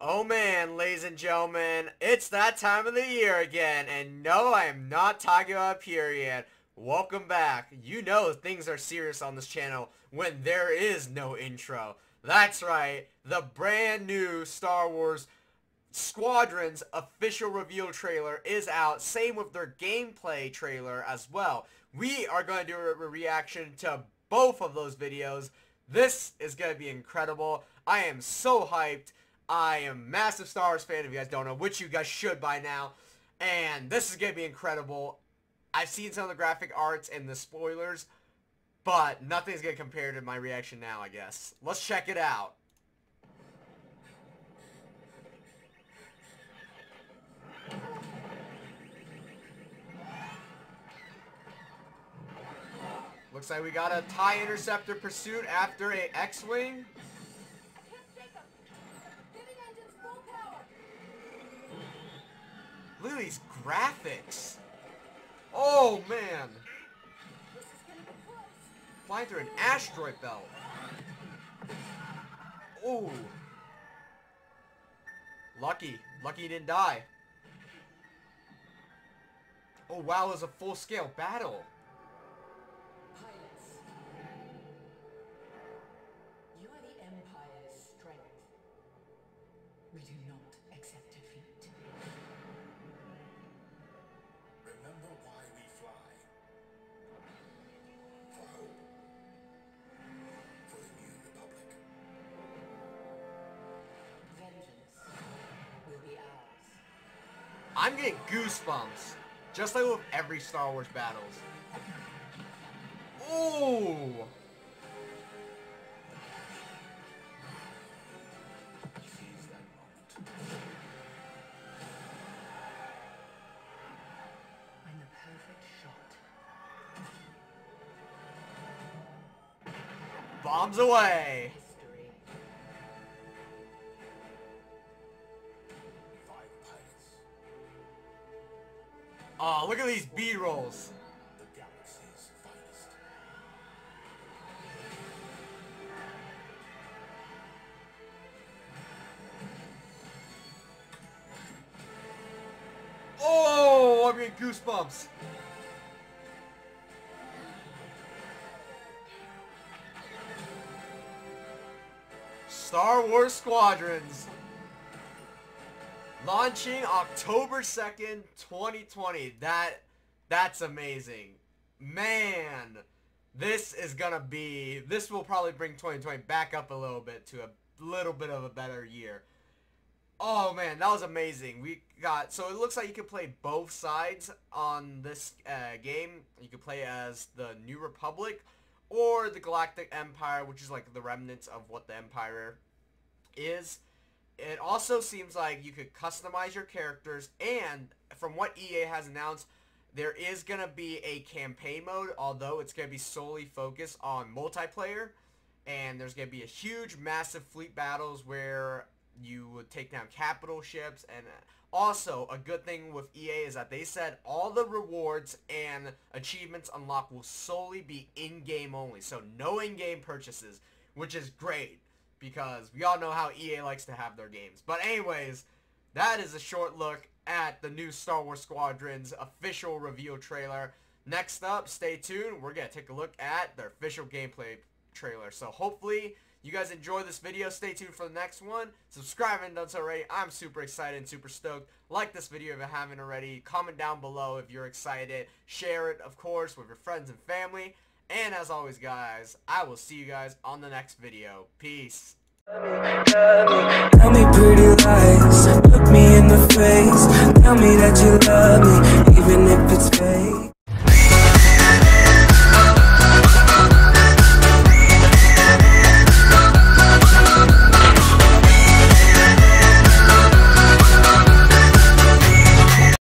Oh man, ladies and gentlemen, it's that time of the year again, and no, I am not talking about period. Welcome back. You know things are serious on this channel when there is no intro. That's right, the brand new Star Wars Squadrons official reveal trailer is out. Same with their gameplay trailer as well. We are going to do a reaction to both of those videos. This is going to be incredible. I am so hyped. I am massive Star Wars fan if you guys don't know, which you guys should by now. And this is going to be incredible. I've seen some of the graphic arts and the spoilers, but nothing's going to compare to my reaction now, I guess. Let's check it out. Looks like we got a TIE Interceptor pursuit after a X-Wing. These graphics. Oh, man. Flying through an asteroid belt. Oh. Lucky. Lucky he didn't die. Oh, wow, it was a full-scale battle. We do not I'm getting goosebumps. Just like with every Star Wars battles. Ooh! Seize that moment. When the perfect shot. Bombs away! Oh, look at these B-rolls. Oh, I'm getting goosebumps. Star Wars Squadrons. Launching October 2nd, 2020. That that's amazing. Man, this is gonna be this will probably bring 2020 back up a little bit to a little bit of a better year. Oh man, that was amazing. We got so it looks like you can play both sides on this uh, game. You can play as the New Republic or the Galactic Empire, which is like the remnants of what the Empire is. It also seems like you could customize your characters, and from what EA has announced, there is gonna be a campaign mode, although it's gonna be solely focused on multiplayer. And there's gonna be a huge, massive fleet battles where you would take down capital ships and uh, also a good thing with EA is that they said all the rewards and achievements unlocked will solely be in-game only so no in-game purchases which is great because we all know how EA likes to have their games but anyways that is a short look at the new Star Wars Squadrons official reveal trailer next up stay tuned we're gonna take a look at their official gameplay trailer so hopefully you guys enjoy this video. Stay tuned for the next one. Subscribe if you so already. I'm super excited and super stoked. Like this video if you haven't already. Comment down below if you're excited. Share it, of course, with your friends and family. And as always, guys, I will see you guys on the next video. Peace. Tell me pretty lies, look me in the face. Tell me that you love me.